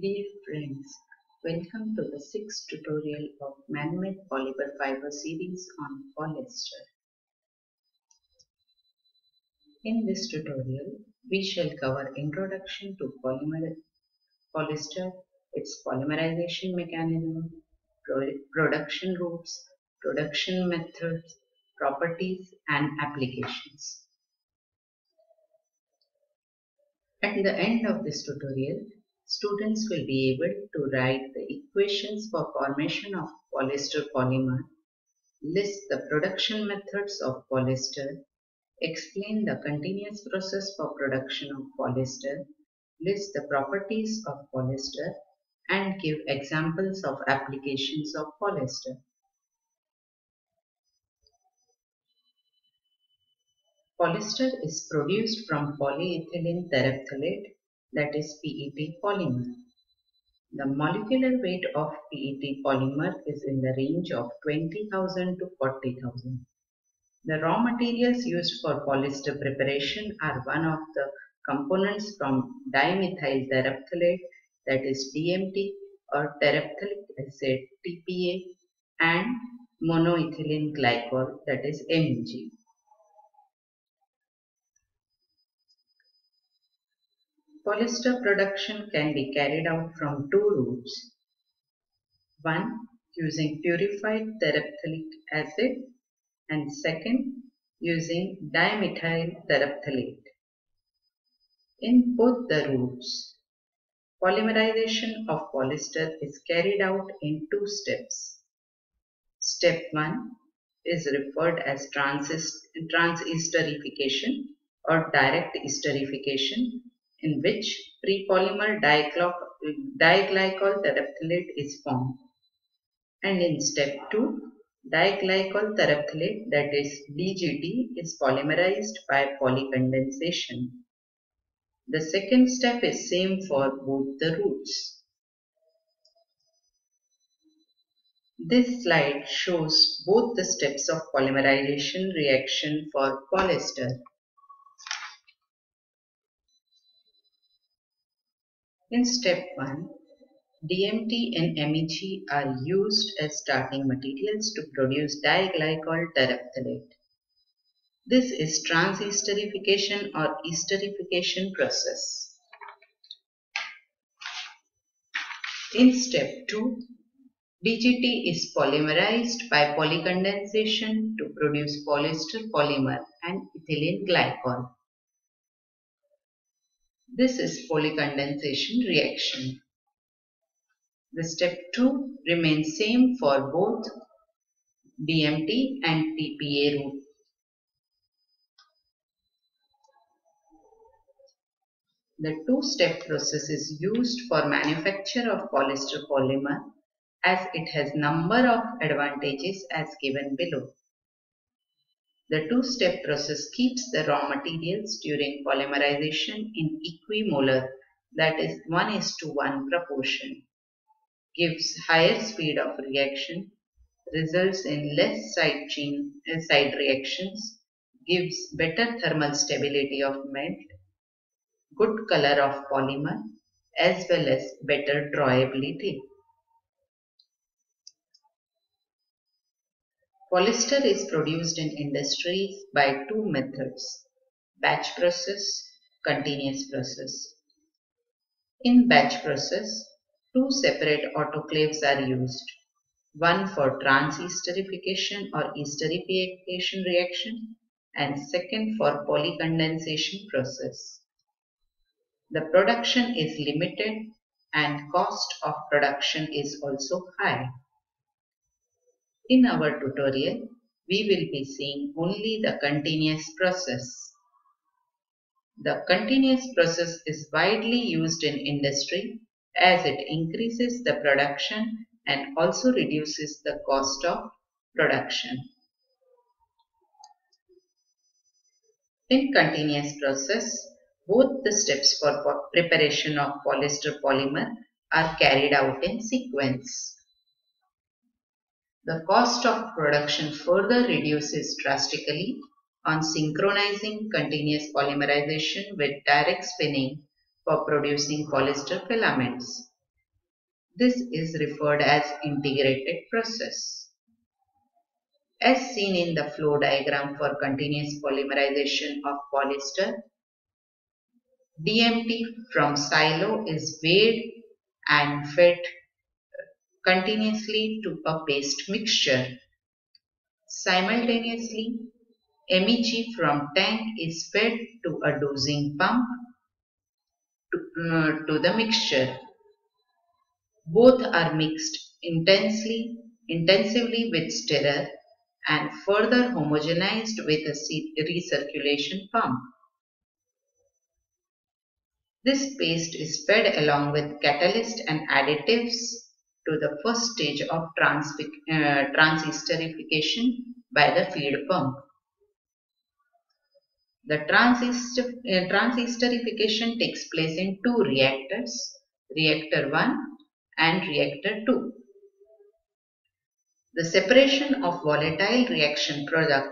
Dear friends, welcome to the sixth tutorial of man-made polymer fiber series on polyester. In this tutorial, we shall cover introduction to polymer, polyester, its polymerization mechanism, production routes, production methods, properties and applications. At the end of this tutorial, students will be able to write the equations for formation of polyester polymer, list the production methods of polyester, explain the continuous process for production of polyester, list the properties of polyester, and give examples of applications of polyester. Polyester is produced from polyethylene terephthalate that is PET polymer. The molecular weight of PET polymer is in the range of 20,000 to 40,000. The raw materials used for polyester preparation are one of the components from dimethyl terephthalate that is DMT or terephthalic acid TPA and monoethylene glycol that is MEG. Polyester production can be carried out from two routes. One using purified terephthalic acid and second using dimethyl terephthalate. In both the routes, polymerization of polyester is carried out in two steps. Step 1 is referred as transesterification or direct esterification in which prepolymer diglycol terephthalate is formed. And in step 2, diglycol terephthalate that is DGT is polymerized by polycondensation. The second step is same for both the routes. This slide shows both the steps of polymerization reaction for polyester. In step 1, DMT and MEG are used as starting materials to produce diglycol terephthalate. This is transesterification or esterification process. In step 2, DGT is polymerized by polycondensation to produce polyester polymer and ethylene glycol. This is polycondensation reaction. The step 2 remains same for both DMT and TPA route. The two-step process is used for manufacture of polyester polymer as it has number of advantages as given below. The two-step process keeps the raw materials during polymerization in equimolar that is 1 is to 1 proportion, gives higher speed of reaction, results in less side chain uh, side reactions, gives better thermal stability of melt, good color of polymer as well as better drawability. Polyester is produced in industries by two methods, batch process, continuous process. In batch process, two separate autoclaves are used, one for transesterification or esterification reaction and second for polycondensation process. The production is limited and cost of production is also high. In our tutorial, we will be seeing only the continuous process. The continuous process is widely used in industry as it increases the production and also reduces the cost of production. In continuous process, both the steps for preparation of polyester polymer are carried out in sequence the cost of production further reduces drastically on synchronizing continuous polymerization with direct spinning for producing polyester filaments. This is referred as integrated process. As seen in the flow diagram for continuous polymerization of polyester, DMT from silo is weighed and fed continuously to a paste mixture. Simultaneously, MEG from tank is fed to a dosing pump to, uh, to the mixture. Both are mixed intensely, intensively with stirrer and further homogenized with a recirculation pump. This paste is fed along with catalyst and additives to the first stage of uh, transesterification by the feed pump. The transist uh, transesterification takes place in two reactors, reactor 1 and reactor 2. The separation of volatile reaction product,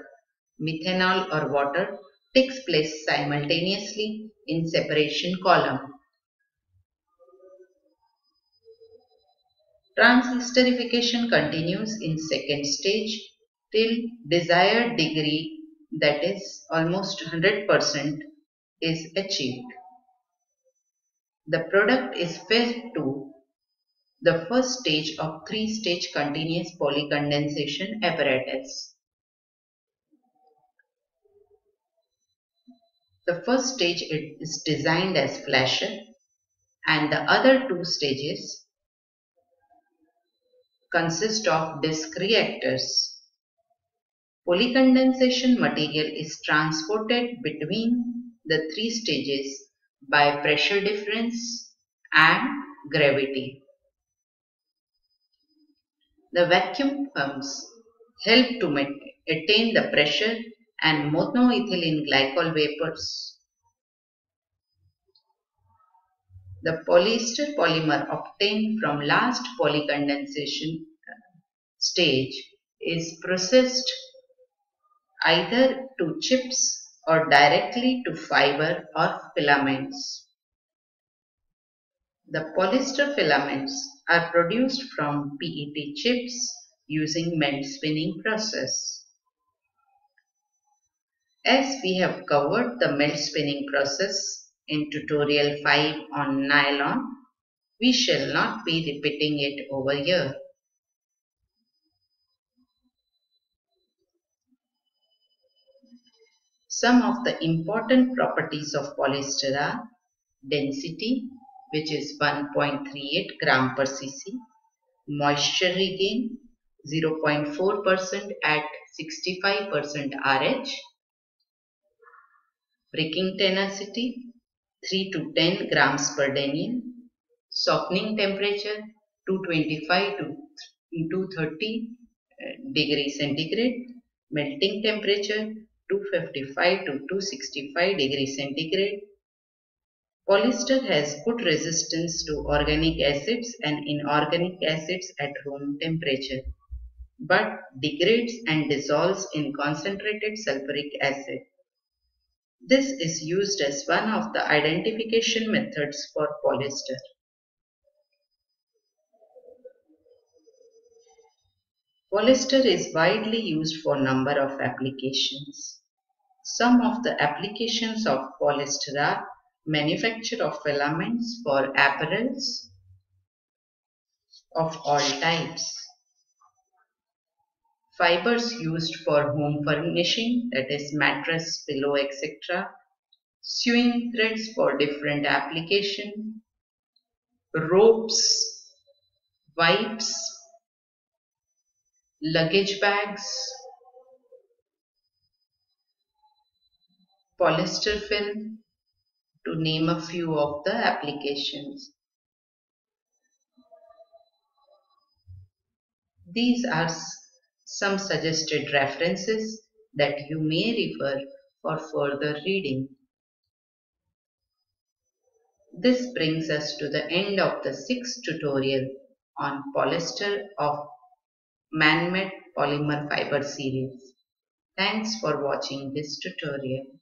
methanol or water, takes place simultaneously in separation column. Transesterification continues in second stage till desired degree that is almost 100% is achieved. The product is fed to the first stage of three-stage continuous polycondensation apparatus. The first stage is designed as flasher and the other two stages consist of disk reactors. Polycondensation material is transported between the three stages by pressure difference and gravity. The vacuum pumps help to attain the pressure and monoethylene glycol vapors. The polyester polymer obtained from last polycondensation uh, stage is processed either to chips or directly to fiber or filaments. The polyester filaments are produced from PET chips using melt spinning process. As we have covered the melt spinning process in tutorial 5 on nylon, we shall not be repeating it over here. Some of the important properties of polyester are density, which is 1.38 gram per cc, moisture regain 0.4% at 65% RH, breaking tenacity 3 to 10 grams per denier, softening temperature 225 to 230 uh, degree centigrade, melting temperature 255 to 265 degree centigrade. Polyester has good resistance to organic acids and inorganic acids at room temperature, but degrades and dissolves in concentrated sulfuric acid. This is used as one of the identification methods for polyester. Polyester is widely used for a number of applications. Some of the applications of polyester are manufacture of filaments for apparels of all types, Fibers used for home furnishing that is mattress, pillow etc. Sewing threads for different application. Ropes, wipes, luggage bags, polyester film to name a few of the applications. These are some suggested references that you may refer for further reading. This brings us to the end of the sixth tutorial on polyester of man-made polymer fiber series. Thanks for watching this tutorial.